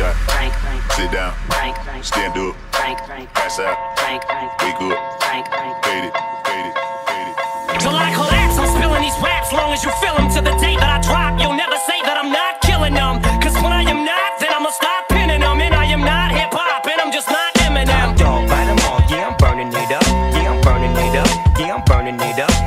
shot. Sit down. Stand up. Pass out. Wake up. Fade it. Fade it. Fade it. Till I collapse, I'm spilling these raps. Long as you feel them to the day that I drop, you'll never say that I'm not killing them. Cause when I am not, then I'ma stop pinning them. And I am not hip hop, and I'm just not Eminem. Dog, bite them all. Yeah, I'm burning it up. Yeah, I'm burning it up. Yeah, I'm burning it up.